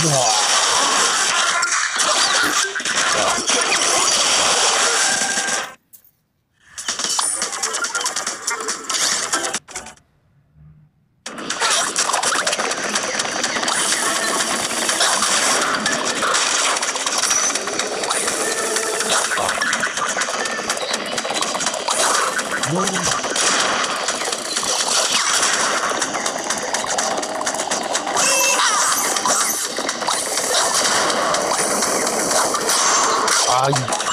Whoa. 诶呀